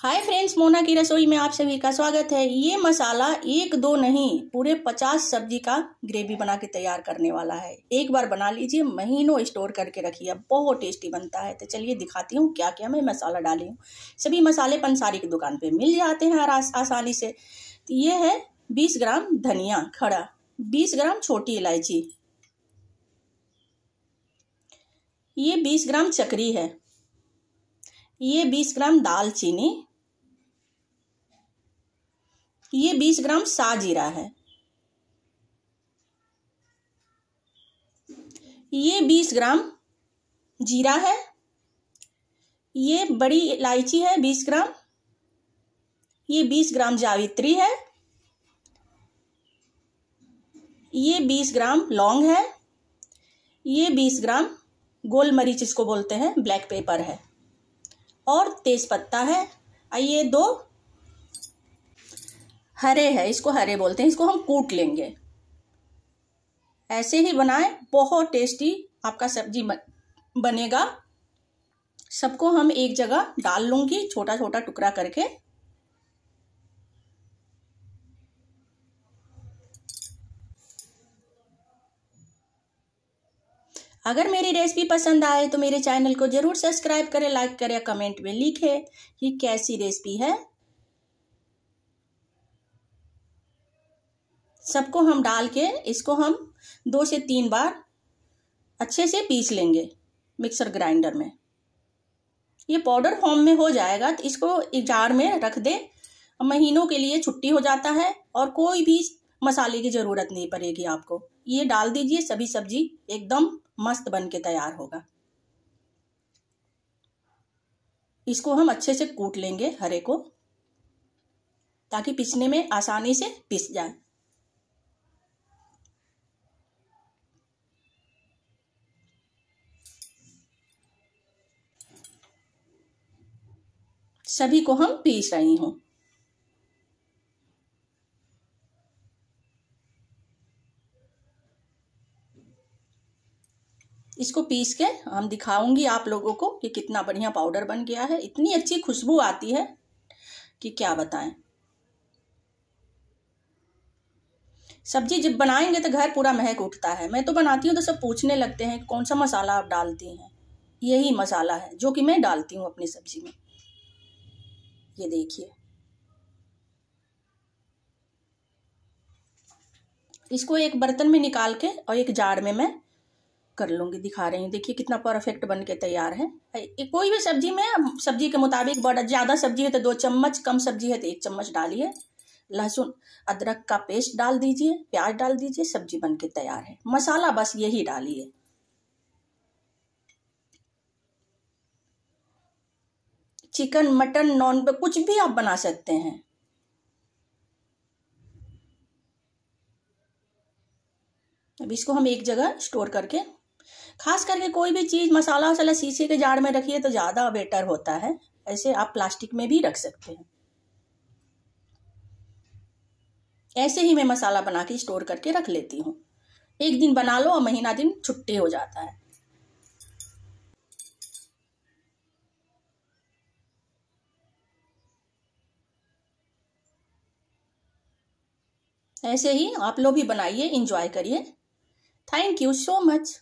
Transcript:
Hi friends, Mona की रसोई में आप सभी का स्वागत है। ये मसाला एक दो नहीं, पूरे पचास सब्ज़ी का ग्रेवी बना के तैयार करने वाला है। एक बार बना लीजिए, महीनों स्टोर करके रखिए बहुत टेस्टी बनता है। तो चलिए दिखाती हूँ क्या क्या मैं मसाला डाली हूँ। सभी मसाले पंसारी की दुकान पे मिल जाते हैं आसानी से। तो ये है बीस ग्राम धनिया खड़ा, बीस ग्राम छोटी इलायची। ये बीस ग्राम चकरी है। ये बीस ग्राम दालचीनी। ये बीस ग्राम सा जीरा है। ये बीस ग्राम जीरा है। ये बड़ी इलायची है बीस ग्राम। ये बीस ग्राम जावित्री है। ये बीस ग्राम लौंग है। ये बीस ग्राम गोल मरीच इसको बोलते हैं, ब्लैक पेपर है। और तेज पत्ता है। ये दो हरे है, इसको हरे बोलते हैं, इसको हम कूट लेंगे। ऐसे ही बनाएँ, बहुत टेस्टी आपका सब्ज़ी बनेगा। सबको हम एक जगह डाल लूँगी छोटा छोटा टुकड़ा करके। अगर मेरी रेसिपी पसंद आए तो मेरे चैनल को ज़रूर सब्सक्राइब करें, लाइक करें, कमेंट में लिखें कि कैसी रेसिपी है। सबको हम डाल के इसको हम दो से तीन बार अच्छे से पीस लेंगे मिक्सर ग्राइंडर में। ये पाउडर फॉर्म में हो जाएगा तो इसको एक जार में रख दे। महीनों के लिए छुट्टी हो जाता है और कोई भी मसाले की ज़रूरत नहीं पड़ेगी आपको। ये डाल दीजिए, सभी सब्ज़ी एकदम मस्त बन के तैयार होगा। इसको हम अच्छे से कूट लेंगे हरे को, ताकि पिसने में आसानी से पिस जाए। सभी को हम पीस रही हूँ। इसको पीस के हम दिखाऊँगी आप लोगों को कि कितना बढ़िया पाउडर बन गया है। इतनी अच्छी खुशबू आती है कि क्या बताएँ। सब्ज़ी जब बनाएँगे तो घर पूरा महक उठता है। मैं तो बनाती हूँ तो सब पूछने लगते हैं कौन सा मसाला आप डालती हैं। यही मसाला है जो कि मैं डालती हूँ अपनी सब्ज़ी में। ये देखिए। इसको एक बर्तन में निकाल के और एक जार में मैं कर लूँगी, दिखा रही हूँ। देखिए कितना परफेक्ट बन के तैयार है। कोई भी सब्ज़ी में, सब्ज़ी के मुताबिक बड़ा ज़्यादा सब्ज़ी है तो दो चम्मच, कम सब्ज़ी है तो एक चम्मच डालिए। लहसुन, अदरक का पेस्ट डाल दीजिए, प्याज डाल दीजिए, सब्ज़ी बन के तैयार है। मसाला बस यही डालिए। चिकन, मटन, नॉन कुछ भी आप बना सकते हैं। अब इसको हम एक जगह स्टोर करके, खास करके कोई भी चीज़, मसाला वसाला शीशे के जार में रखिए तो ज़्यादा बेटर होता है। ऐसे आप प्लास्टिक में भी रख सकते हैं। ऐसे ही मैं मसाला बना के स्टोर करके रख लेती हूँ। एक दिन बना लो और महीना दिन छुट्टी हो जाता है। ऐसे ही आप लोग भी बनाइए इंजॉय करिए। Thank you so much